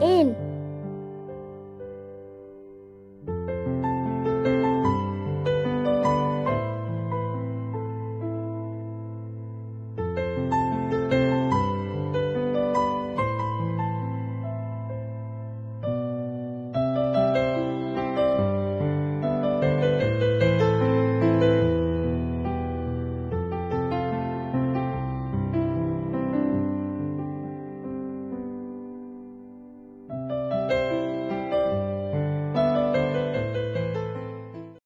in.